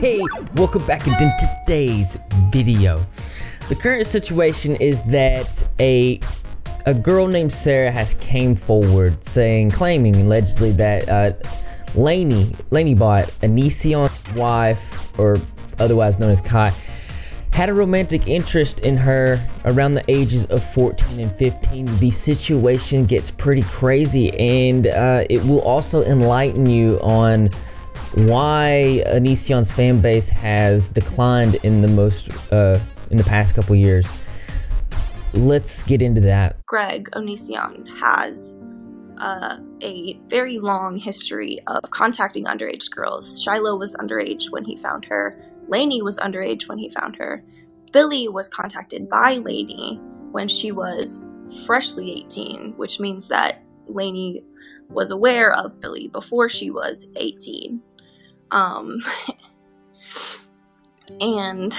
Hey, welcome back into today's video. The current situation is that a a girl named Sarah has came forward saying, claiming allegedly that uh, Lainey, Lainey Bot, Onision's wife, or otherwise known as Kai, had a romantic interest in her around the ages of 14 and 15. The situation gets pretty crazy, and uh, it will also enlighten you on why Onision's fan base has declined in the most uh, in the past couple years. Let's get into that. Greg Onision has uh, a very long history of contacting underage girls. Shiloh was underage when he found her. Lainey was underage when he found her. Billie was contacted by Lainey when she was freshly 18, which means that Lainey was aware of Billie before she was 18. Um, and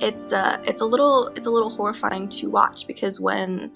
it's uh, it's a little it's a little horrifying to watch because when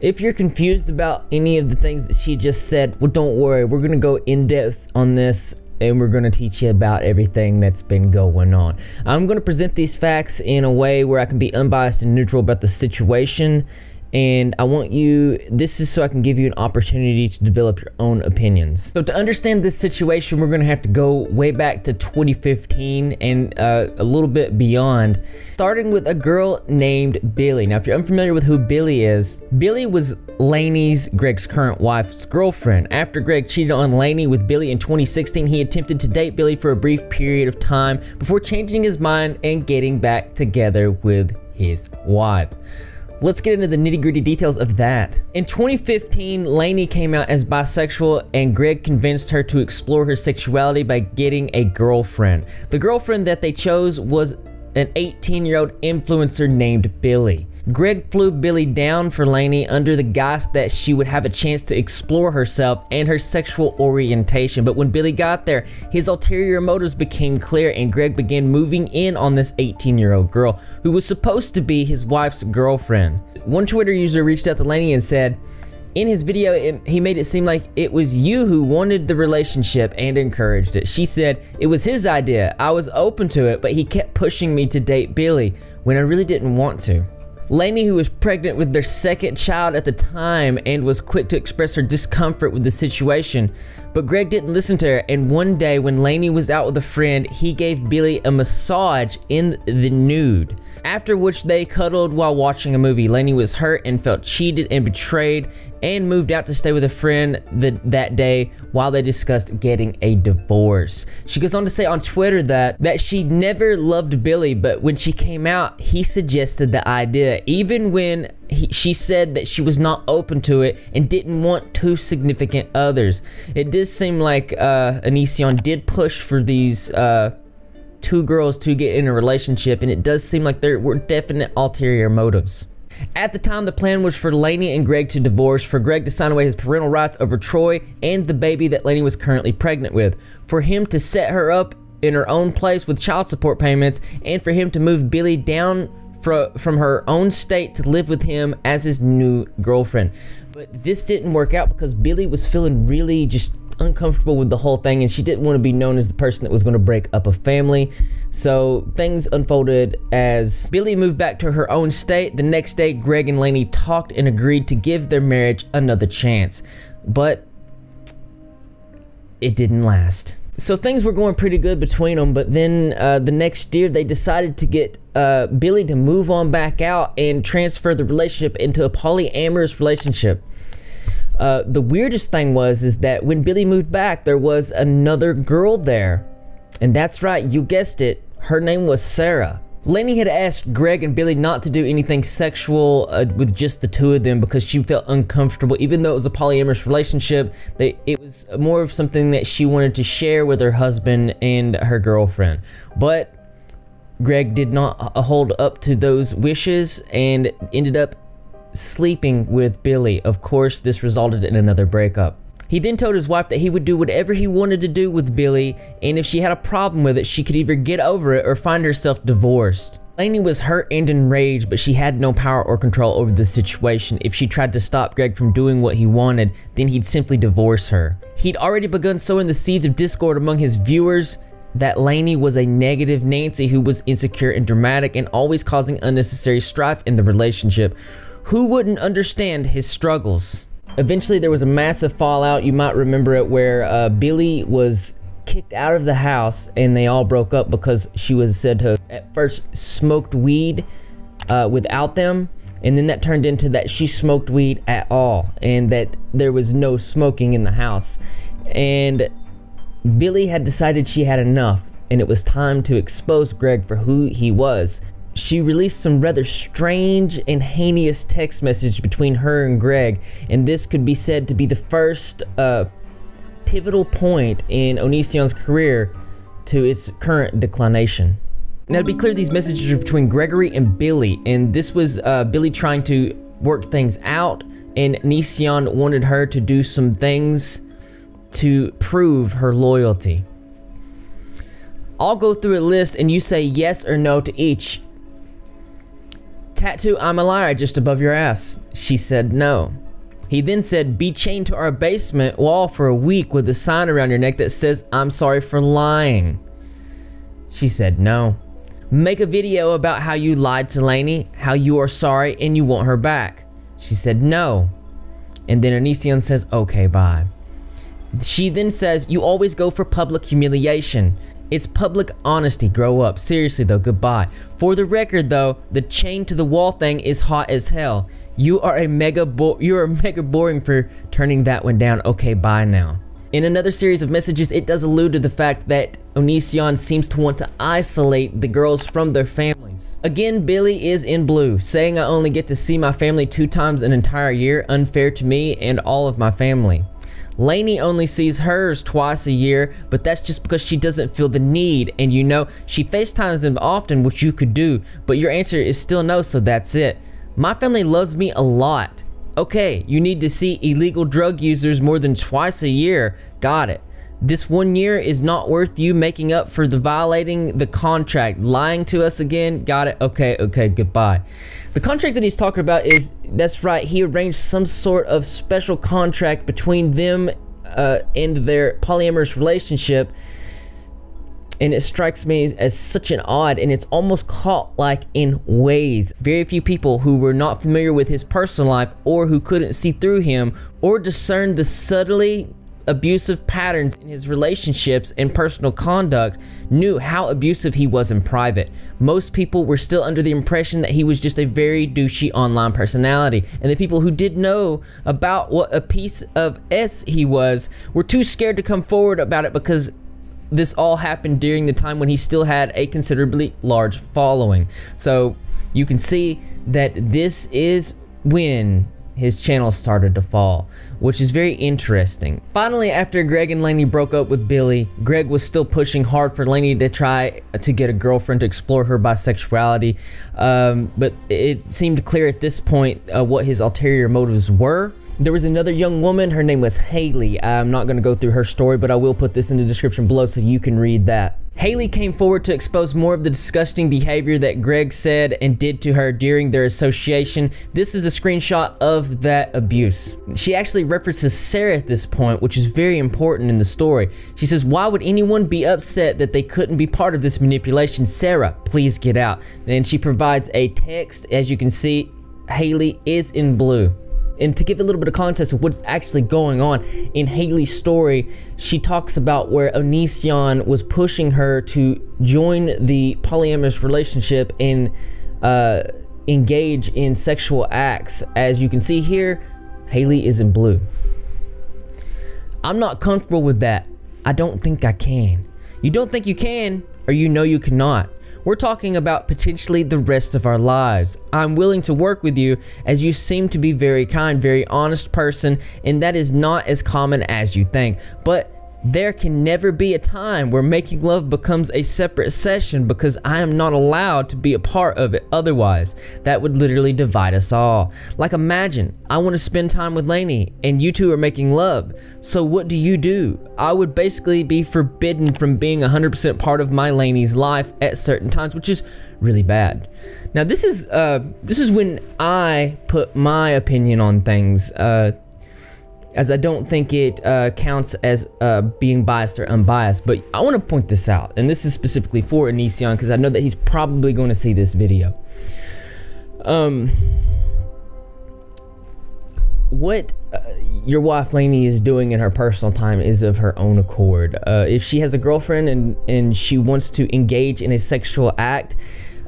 if you're confused about any of the things that she just said, well, don't worry. We're to go in depth on this and we're going to teach you about everything that's been going on. I'm going to present these facts in a way where I can be unbiased and neutral about the situation and I want you, this is so I can give you an opportunity to develop your own opinions. So to understand this situation, we're gonna have to go way back to 2015 and uh, a little bit beyond, starting with a girl named Billie. Now, if you're unfamiliar with who Billie is, Billie was Lainey's, Greg's current wife's girlfriend. After Greg cheated on Lainey with Billie in 2016, he attempted to date Billie for a brief period of time before changing his mind and getting back together with his wife. Let's get into the nitty gritty details of that. In 2015, Lainey came out as bisexual and Greg convinced her to explore her sexuality by getting a girlfriend. The girlfriend that they chose was an 18 year old influencer named Billie. Greg flew Billie down for Lainey under the guise that she would have a chance to explore herself and her sexual orientation. But when Billie got there, his ulterior motives became clear and Greg began moving in on this 18 year old girl who was supposed to be his wife's girlfriend. One Twitter user reached out to Lainey and said, in his video, it, he made it seem like it was you who wanted the relationship and encouraged it. She said, It was his idea. I was open to it, but he kept pushing me to date Billie when I really didn't want to. Lainey, who was pregnant with their second child at the time and was quick to express her discomfort with the situation, but Greg didn't listen to her, and one day when Lainey was out with a friend, he gave Billie a massage in the nude. After which they cuddled while watching a movie. Lainey was hurt and felt cheated and betrayed and moved out to stay with a friend the, that day while they discussed getting a divorce. She goes on to say on Twitter that that she never loved Billie, but when she came out, he suggested the idea, even when he, she said that she was not open to it and didn't want two significant others. It does seem like uh, Onision did push for these. Uh, two girls to get in a relationship, and it does seem like there were definite ulterior motives. At the time, the plan was for Lainey and Greg to divorce, for Greg to sign away his parental rights over Troy and the baby that Lainey was currently pregnant with, for him to set her up in her own place with child support payments, and for him to move Billie down from her own state to live with him as his new girlfriend. But this didn't work out because Billie was feeling really just uncomfortable with the whole thing and she didn't want to be known as the person that was going to break up a family. So things unfolded as Billie moved back to her own state. The next day, Greg and Lainey talked and agreed to give their marriage another chance. But it didn't last. So things were going pretty good between them, but then uh, the next year they decided to get uh, Billie to move on back out and transfer the relationship into a polyamorous relationship. Uh, the weirdest thing was is that when Billie moved back, there was another girl there, and that's right, you guessed it. Her name was Sarah. Lenny had asked Greg and Billie not to do anything sexual uh, with just the two of them because she felt uncomfortable. Even though it was a polyamorous relationship, they, it was more of something that she wanted to share with her husband and her girlfriend. But Greg did not hold up to those wishes and ended up sleeping with Billie. Of course, this resulted in another breakup. He then told his wife that he would do whatever he wanted to do with Billie, and if she had a problem with it, she could either get over it or find herself divorced. Lainey was hurt and enraged, but she had no power or control over the situation. If she tried to stop Greg from doing what he wanted, then he'd simply divorce her. He'd already begun sowing the seeds of discord among his viewers that Lainey was a negative Nancy who was insecure and dramatic and always causing unnecessary strife in the relationship. Who wouldn't understand his struggles? Eventually, there was a massive fallout. You might remember it where uh, Billie was kicked out of the house and they all broke up because she was said to have at first smoked weed uh, without them and then that turned into that she smoked weed at all and that there was no smoking in the house and billie had decided she had enough and it was time to expose greg for who he was she released some rather strange and heinous text message between her and greg and this could be said to be the first uh, pivotal point in onision's career to its current declination now, to be clear, these messages are between Gregory and Billie, and this was uh, Billie trying to work things out, and Onision wanted her to do some things to prove her loyalty. I'll go through a list and you say yes or no to each. Tattoo, I'm a liar, just above your ass. She said no. He then said, Be chained to our basement wall for a week with a sign around your neck that says, I'm sorry for lying. She said no. Make a video about how you lied to Lainey, how you are sorry and you want her back. She said no. And then Onision says, okay, bye. She then says, you always go for public humiliation. It's public honesty, grow up. Seriously though, goodbye. For the record though, the chain to the wall thing is hot as hell. You are a mega bo you are mega boring for turning that one down. Okay, bye now. In another series of messages, it does allude to the fact that Onision seems to want to isolate the girls from their families. Again, Billie is in blue, saying I only get to see my family two times an entire year, unfair to me and all of my family. Lainey only sees hers twice a year, but that's just because she doesn't feel the need. And you know, she FaceTimes them often, which you could do, but your answer is still no, so that's it. My family loves me a lot. Okay, you need to see illegal drug users more than twice a year. Got it. This one year is not worth you making up for the violating the contract, lying to us again. Got it. Okay, okay, goodbye. The contract that he's talking about is that's right. He arranged some sort of special contract between them uh, and their polyamorous relationship and it strikes me as such an odd and it's almost caught like in ways. Very few people who were not familiar with his personal life or who couldn't see through him or discern the subtly abusive patterns in his relationships and personal conduct knew how abusive he was in private. Most people were still under the impression that he was just a very douchey online personality, and the people who did know about what a piece of S he was were too scared to come forward about it because this all happened during the time when he still had a considerably large following. So you can see that this is when his channel started to fall, which is very interesting. Finally, after Greg and Lainey broke up with Billy, Greg was still pushing hard for Lainey to try to get a girlfriend to explore her bisexuality, um, but it seemed clear at this point uh, what his ulterior motives were. There was another young woman, her name was Haley. I'm not going to go through her story, but I will put this in the description below so you can read that. Haley came forward to expose more of the disgusting behavior that Greg said and did to her during their association. This is a screenshot of that abuse. She actually references Sarah at this point, which is very important in the story. She says, why would anyone be upset that they couldn't be part of this manipulation? Sarah, please get out. And she provides a text. As you can see, Haley is in blue and to give a little bit of context of what's actually going on in Haley's story, she talks about where Onision was pushing her to join the polyamorous relationship and uh, engage in sexual acts. As you can see here, Haley is in blue. I'm not comfortable with that. I don't think I can. You don't think you can, or you know you cannot. We're talking about potentially the rest of our lives. I'm willing to work with you as you seem to be very kind, very honest person, and that is not as common as you think. But there can never be a time where making love becomes a separate session because I am not allowed to be a part of it otherwise. That would literally divide us all. Like imagine, I want to spend time with Lainey and you two are making love. So what do you do? I would basically be forbidden from being 100% part of my Lainey's life at certain times, which is really bad. Now this is uh, this is when I put my opinion on things. Uh, as I don't think it uh, counts as uh, being biased or unbiased. But I want to point this out, and this is specifically for Onision because I know that he's probably going to see this video. Um, what uh, your wife Lainey is doing in her personal time is of her own accord. Uh, if she has a girlfriend and and she wants to engage in a sexual act,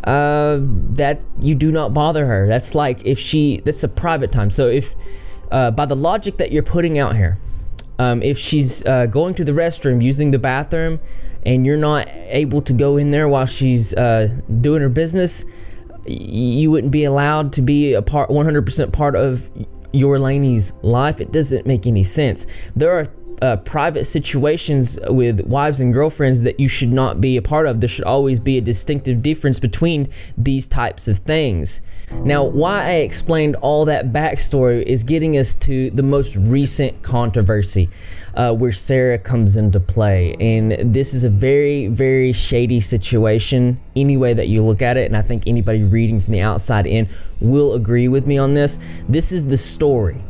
uh, that you do not bother her. That's like if she that's a private time. So if uh, by the logic that you're putting out here, um, if she's uh, going to the restroom using the bathroom and you're not able to go in there while she's uh, doing her business, you wouldn't be allowed to be a part 100% part of your Lainey's life. It doesn't make any sense. There are uh, private situations with wives and girlfriends that you should not be a part of. There should always be a distinctive difference between these types of things. Now, why I explained all that backstory is getting us to the most recent controversy uh, where Sarah comes into play. And this is a very, very shady situation, any way that you look at it. And I think anybody reading from the outside in will agree with me on this. This is the story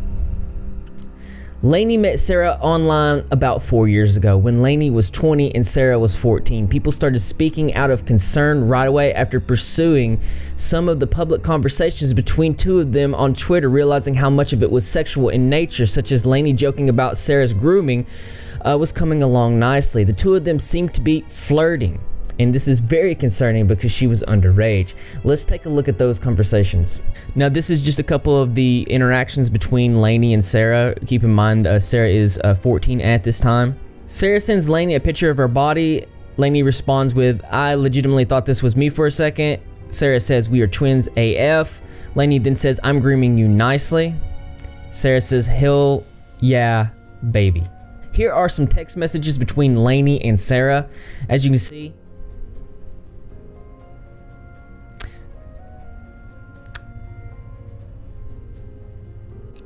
Lainey met Sarah online about four years ago when Lainey was 20 and Sarah was 14. People started speaking out of concern right away after pursuing some of the public conversations between two of them on Twitter, realizing how much of it was sexual in nature, such as Lainey joking about Sarah's grooming, uh, was coming along nicely. The two of them seemed to be flirting and this is very concerning because she was underage. Let's take a look at those conversations. Now, this is just a couple of the interactions between Lainey and Sarah. Keep in mind, uh, Sarah is uh, 14 at this time. Sarah sends Lainey a picture of her body. Lainey responds with, I legitimately thought this was me for a second. Sarah says, We are twins AF. Lainey then says, I'm grooming you nicely. Sarah says, Hell yeah, baby. Here are some text messages between Lainey and Sarah. As you can see,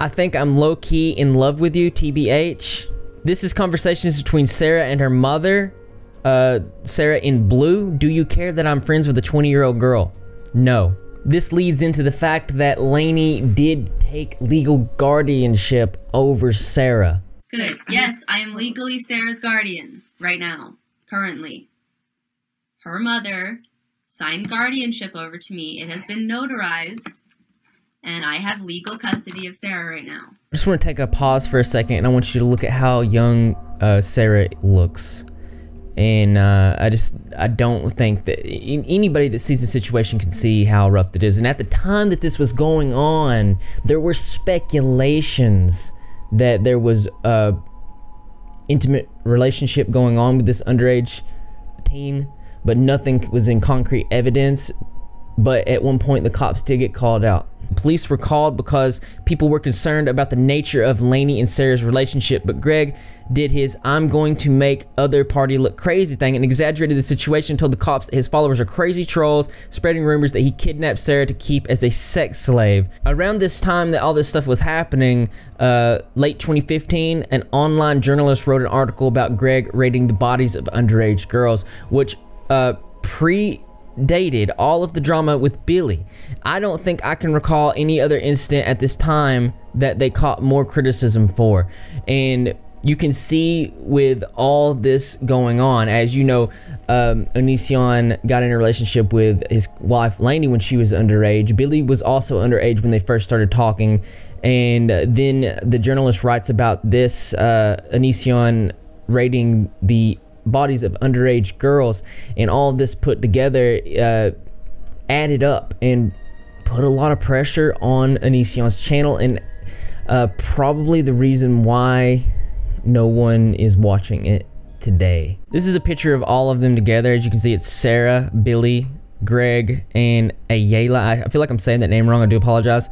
I think I'm low key in love with you, TBH. This is conversations between Sarah and her mother. Uh, Sarah in blue. Do you care that I'm friends with a 20 year old girl? No. This leads into the fact that Lainey did take legal guardianship over Sarah. Good. Yes, I am legally Sarah's guardian right now, currently. Her mother signed guardianship over to me. It has been notarized and I have legal custody of Sarah right now. I just want to take a pause for a second, and I want you to look at how young uh, Sarah looks. And uh, I just I don't think that anybody that sees the situation can see how rough it is. And at the time that this was going on, there were speculations that there was a intimate relationship going on with this underage teen, but nothing was in concrete evidence. But at one point, the cops did get called out Police were called because people were concerned about the nature of Lainey and Sarah's relationship, but Greg did his I'm going to make other party look crazy thing and exaggerated the situation, told the cops that his followers are crazy trolls, spreading rumors that he kidnapped Sarah to keep as a sex slave. Around this time that all this stuff was happening, uh, late 2015, an online journalist wrote an article about Greg rating the bodies of underage girls, which uh, pre dated all of the drama with Billie. I don't think I can recall any other incident at this time that they caught more criticism for. And you can see with all this going on, as you know, um, Onision got in a relationship with his wife Lainey when she was underage. Billie was also underage when they first started talking. And then the journalist writes about this uh, Onision rating the bodies of underage girls, and all this put together uh, added up and put a lot of pressure on Onision's channel, and uh, probably the reason why no one is watching it today. This is a picture of all of them together. As you can see, it's Sarah, Billie, Greg, and Ayalla. I feel like I'm saying that name wrong. I do apologize.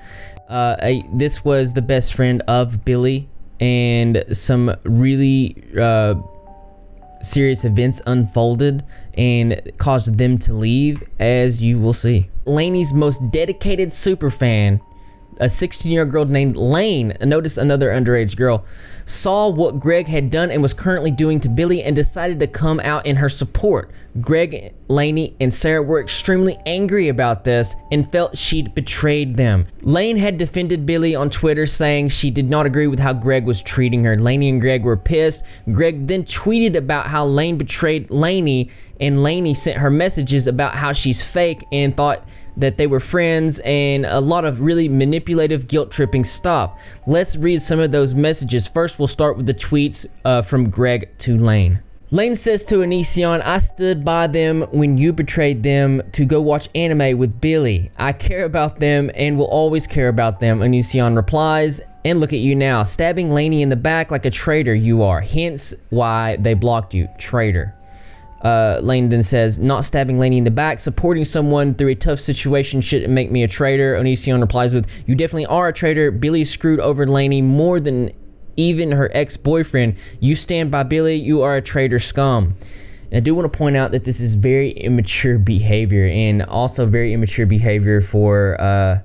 Uh, a, this was the best friend of Billie, and some really uh, serious events unfolded and caused them to leave, as you will see. Lainey's most dedicated superfan a 16 year old girl named Lane, notice another underage girl, saw what Greg had done and was currently doing to Billie and decided to come out in her support. Greg, Lainey, and Sarah were extremely angry about this and felt she'd betrayed them. Lane had defended Billie on Twitter saying she did not agree with how Greg was treating her. Lainey and Greg were pissed. Greg then tweeted about how Lane betrayed Lainey and Lainey sent her messages about how she's fake and thought that they were friends and a lot of really manipulative guilt tripping stuff. Let's read some of those messages. First, we'll start with the tweets uh, from Greg to Lane. Lane says to Onision, I stood by them when you betrayed them to go watch anime with Billie. I care about them and will always care about them. Onision replies, and look at you now, stabbing Lainey in the back like a traitor you are. Hence why they blocked you, traitor. Uh, Lane then says, not stabbing Lainey in the back, supporting someone through a tough situation shouldn't make me a traitor. Onision replies with, you definitely are a traitor. Billie screwed over Lainey more than even her ex-boyfriend. You stand by Billie, you are a traitor scum. I do want to point out that this is very immature behavior and also very immature behavior for uh,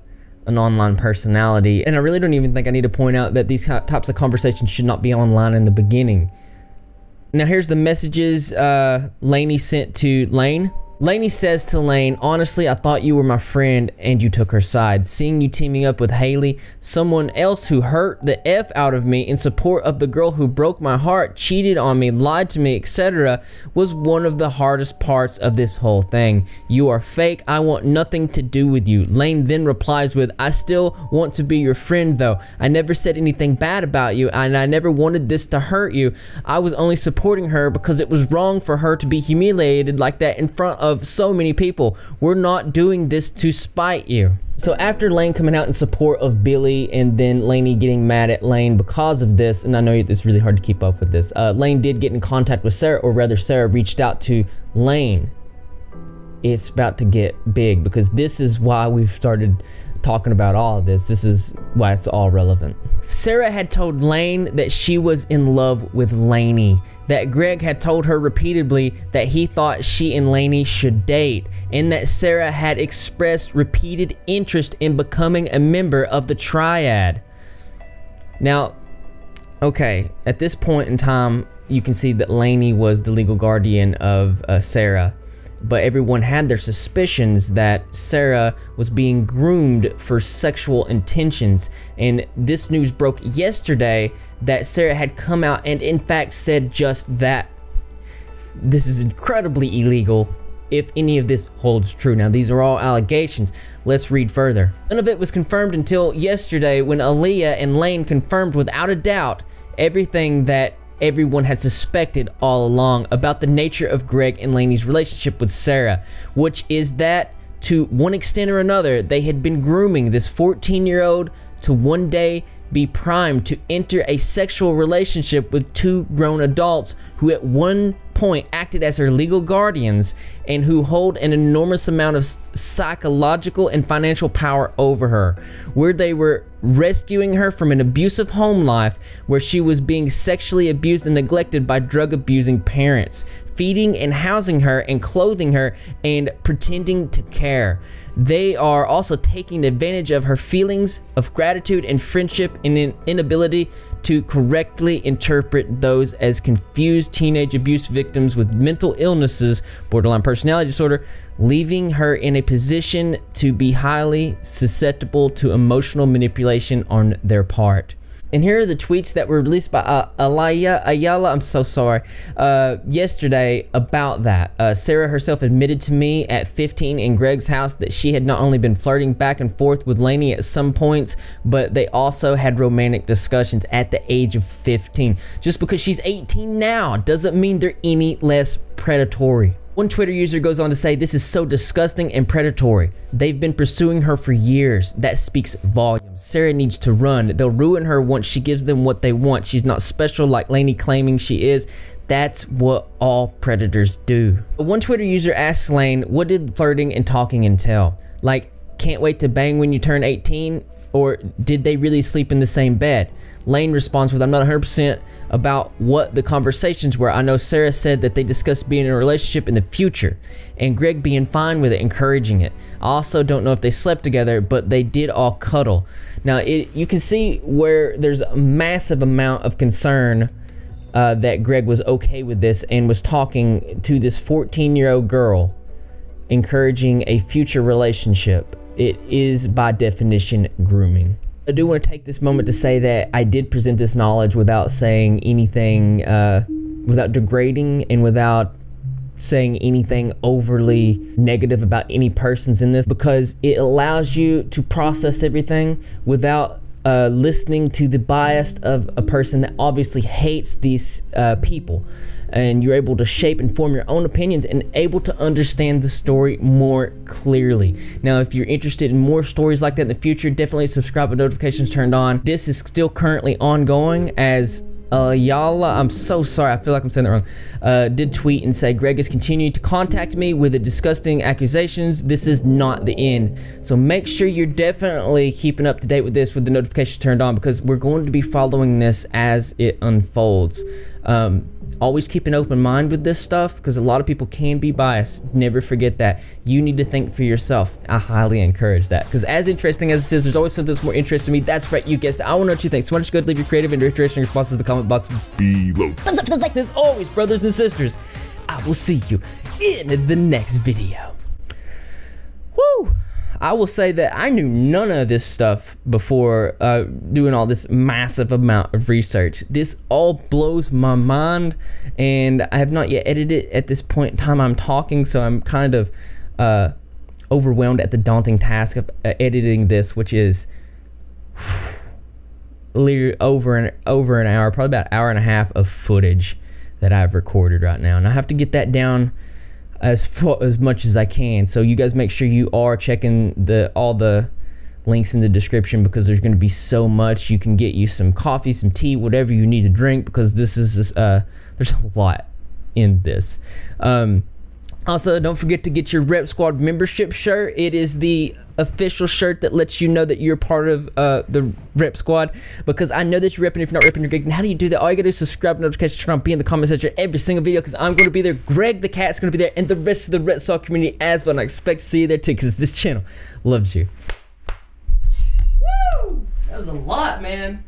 an online personality. And I really don't even think I need to point out that these types of conversations should not be online in the beginning. Now here's the messages uh, Lainey sent to Lane. Lainey says to Lane, honestly, I thought you were my friend and you took her side. Seeing you teaming up with Haley, someone else who hurt the F out of me in support of the girl who broke my heart, cheated on me, lied to me, etc., was one of the hardest parts of this whole thing. You are fake. I want nothing to do with you. Lane then replies with, I still want to be your friend though. I never said anything bad about you and I never wanted this to hurt you. I was only supporting her because it was wrong for her to be humiliated like that in front of of so many people. We're not doing this to spite you. So after Lane coming out in support of Billie and then Lainey getting mad at Lane because of this, and I know it's really hard to keep up with this, uh, Lane did get in contact with Sarah, or rather Sarah reached out to Lane. It's about to get big because this is why we've started talking about all of this. This is why it's all relevant. Sarah had told Lane that she was in love with Lainey, that Greg had told her repeatedly that he thought she and Lainey should date, and that Sarah had expressed repeated interest in becoming a member of the triad. Now, okay, at this point in time, you can see that Lainey was the legal guardian of uh, Sarah but everyone had their suspicions that Sarah was being groomed for sexual intentions. And this news broke yesterday that Sarah had come out and, in fact, said just that. This is incredibly illegal if any of this holds true. Now, these are all allegations. Let's read further. None of it was confirmed until yesterday when Aaliyah and Lane confirmed without a doubt everything that everyone had suspected all along about the nature of Greg and Lainey's relationship with Sarah, which is that to one extent or another, they had been grooming this 14 year old to one day be primed to enter a sexual relationship with two grown adults who at one point acted as her legal guardians and who hold an enormous amount of psychological and financial power over her, where they were rescuing her from an abusive home life where she was being sexually abused and neglected by drug abusing parents, feeding and housing her and clothing her and pretending to care. They are also taking advantage of her feelings of gratitude and friendship and an inability to correctly interpret those as confused teenage abuse victims with mental illnesses, borderline personality disorder, leaving her in a position to be highly susceptible to emotional manipulation on their part. And here are the tweets that were released by uh, Alaya Ayalla. I'm so sorry. Uh, yesterday about that, uh, Sarah herself admitted to me at 15 in Greg's house that she had not only been flirting back and forth with Lainey at some points, but they also had romantic discussions at the age of 15. Just because she's 18 now doesn't mean they're any less predatory. One Twitter user goes on to say, This is so disgusting and predatory. They've been pursuing her for years. That speaks volumes. Sarah needs to run. They'll ruin her once she gives them what they want. She's not special like Lainey claiming she is. That's what all predators do. One Twitter user asks Lane, What did flirting and talking entail? Like, can't wait to bang when you turn 18? Or did they really sleep in the same bed? Lane responds with, I'm not 100% about what the conversations were. I know Sarah said that they discussed being in a relationship in the future, and Greg being fine with it, encouraging it. I also don't know if they slept together, but they did all cuddle. Now, it, you can see where there's a massive amount of concern uh, that Greg was okay with this and was talking to this 14 year old girl, encouraging a future relationship. It is, by definition, grooming. I do want to take this moment to say that I did present this knowledge without saying anything, uh, without degrading and without saying anything overly negative about any persons in this because it allows you to process everything without uh, listening to the bias of a person that obviously hates these uh, people and you're able to shape and form your own opinions and able to understand the story more clearly. Now, if you're interested in more stories like that in the future, definitely subscribe with notifications turned on. This is still currently ongoing as uh, Yala, I'm so sorry, I feel like I'm saying that wrong, uh, did tweet and say, Greg is continuing to contact me with the disgusting accusations. This is not the end. So make sure you're definitely keeping up to date with this with the notifications turned on because we're going to be following this as it unfolds. Um, always keep an open mind with this stuff because a lot of people can be biased. Never forget that. You need to think for yourself. I highly encourage that because as interesting as it is, there's always something that's more interesting to me. That's right, you guessed it. I want to know what you think. So why don't you go leave your creative and interesting responses in the comment box below. Thumbs up, thumbs like this always, brothers and sisters. I will see you in the next video. I will say that I knew none of this stuff before uh, doing all this massive amount of research. This all blows my mind, and I have not yet edited it at this point in time. I'm talking, so I'm kind of uh, overwhelmed at the daunting task of uh, editing this, which is literally over an over an hour, probably about an hour and a half of footage that I've recorded right now, and I have to get that down as far, as much as I can. So you guys make sure you are checking the all the links in the description because there's going to be so much. You can get you some coffee, some tea, whatever you need to drink because this is uh there's a lot in this. Um, also, don't forget to get your Rep Squad membership shirt. It is the official shirt that lets you know that you're part of uh, the Rep Squad because I know that you're repping if you're not repping your Greg. And how do you do that? All you gotta do is subscribe, notification, turn on, be in the comment section every single video because I'm gonna be there. Greg the Cat's gonna be there, and the rest of the Rep Squad community as well. And I expect to see you there too because this channel loves you. Woo! That was a lot, man.